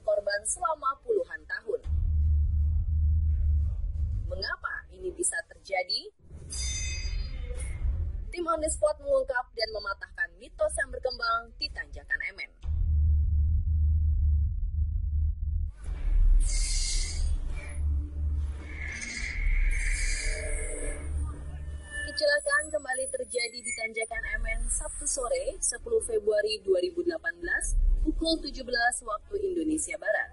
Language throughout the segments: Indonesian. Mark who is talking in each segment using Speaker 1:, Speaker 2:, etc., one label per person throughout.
Speaker 1: Korban selama puluhan tahun. Mengapa ini bisa terjadi? Tim On The mengungkap dan mematahkan mitos Kecelakaan kembali terjadi di Tanjakan MN Sabtu sore 10 Februari 2018 pukul 17 waktu Indonesia Barat.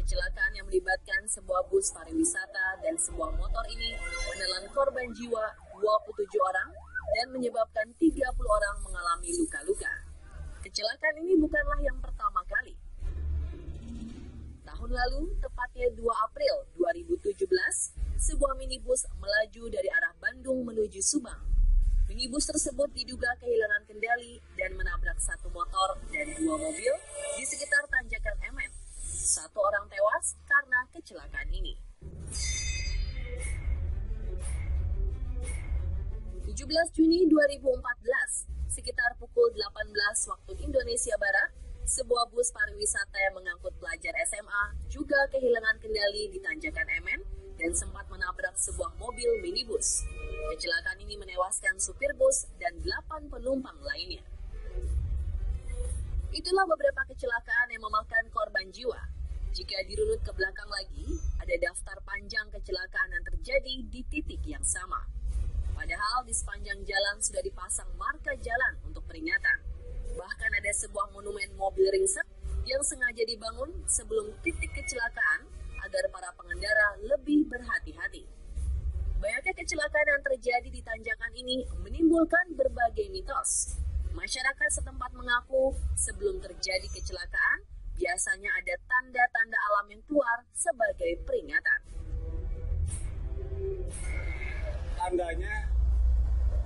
Speaker 1: Kecelakaan yang melibatkan sebuah bus pariwisata dan sebuah motor ini menelan korban jiwa 27 orang dan menyebabkan 30 orang mengalami luka-luka. Kecelakaan ini bukanlah yang pertama kali. Tahun lalu, tepatnya 2 April 2017, sebuah minibus melaju dari arah Bandung menuju Subang. Minibus tersebut diduga kehilangan kendali dan menabrak satu motor dan dua mobil di sekitar Tanjakan MN. Satu orang tewas karena kecelakaan ini. 17 Juni 2014, sekitar pukul 18 waktu Indonesia Barat, sebuah bus pariwisata yang mengangkut pelajar SMA juga kehilangan kendali di Tanjakan MN dan sempat menabrak sebuah mobil minibus. Kecelakaan ini menewaskan supir bus dan 8 penumpang lainnya. Itulah beberapa kecelakaan yang memakan korban jiwa. Jika dirunut ke belakang lagi, ada daftar panjang kecelakaan yang terjadi di titik yang sama. Padahal di sepanjang jalan sudah dipasang marka jalan untuk peringatan. Bahkan ada sebuah monumen mobil ringsek yang sengaja dibangun sebelum titik kecelakaan agar para pengendara lebih berhati-hati. Kecelakaan yang terjadi di tanjakan ini menimbulkan berbagai mitos. Masyarakat setempat mengaku sebelum terjadi kecelakaan, biasanya ada tanda-tanda alam yang keluar sebagai peringatan.
Speaker 2: Tandanya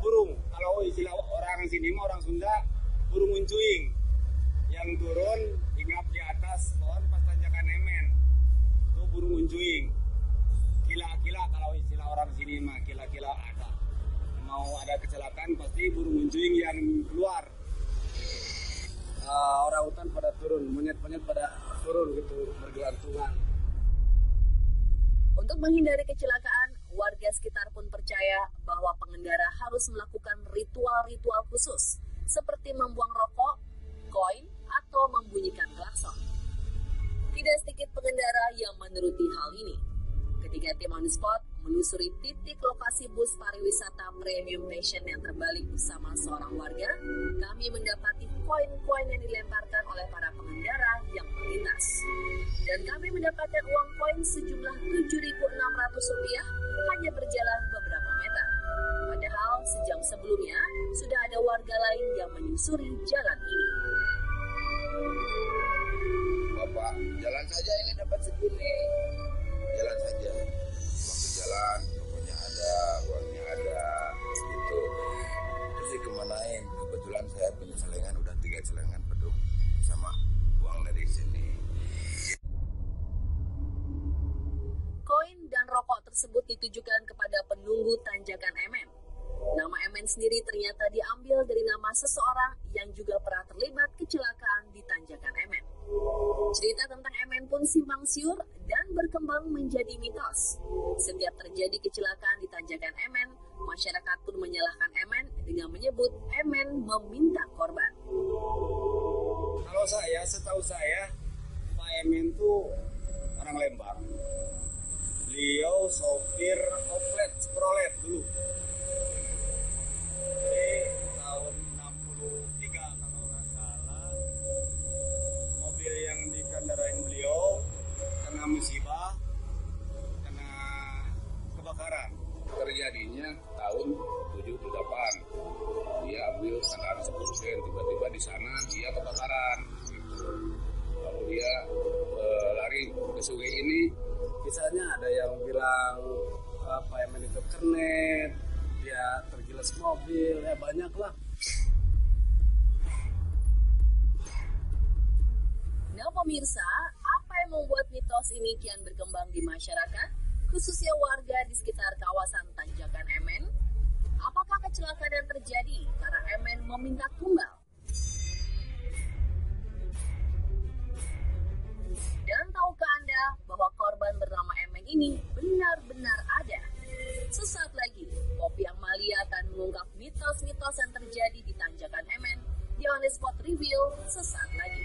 Speaker 2: burung. Kalau istilah orang sini orang Sunda, burung uncuing. Yang turun ingat di atas pohon pas tanjakan Emen. Itu burung uncuing. Kila-kila orang sini mah kila-kila ada. Mau ada kecelakaan pasti burung uncuing yang keluar. Uh, orang hutan pada turun, monyet-monyet pada turun gitu bergelantungan.
Speaker 1: Untuk menghindari kecelakaan, warga sekitar pun percaya bahwa pengendara harus melakukan ritual-ritual khusus, seperti membuang rokok, koin, atau membunyikan klakson. Tidak sedikit pengendara yang menuruti hal ini. Ketika tim on the spot menyusuri titik lokasi bus pariwisata premium fashion yang terbalik bersama seorang warga, kami mendapati koin-koin yang dilemparkan oleh para pengendara yang melintas. Dan kami mendapatkan uang koin sejumlah Rp7.600 hanya berjalan beberapa meter. Padahal sejam sebelumnya sudah ada warga lain yang menyusuri jalan
Speaker 3: sama uang dari sini.
Speaker 1: Koin dan rokok tersebut ditujukan kepada penunggu Tanjakan MN. Nama MN sendiri ternyata diambil dari nama seseorang yang juga pernah terlibat kecelakaan di Tanjakan MN. Cerita tentang MN pun simpang siur dan berkembang menjadi mitos. Setiap terjadi kecelakaan di Tanjakan MN, masyarakat pun menyalahkan MN dengan menyebut MN meminta korban.
Speaker 2: Kalau saya, setahu saya, Pak Emen itu orang Lembang. Beliau sopir oplet, Sprolet dulu. Kisahnya ada yang bilang apa Emen itu kernet, dia tergilas mobil, ya banyak lah.
Speaker 1: Nah pemirsa, apa yang membuat mitos ini kian berkembang di masyarakat, khususnya warga di sekitar kawasan Tanjakan MN? Apakah kecelakaan yang terjadi karena MN meminta akan mengungkap mitos-mitos yang terjadi di Tanjakan MN. di On The Spot Review sesaat lagi.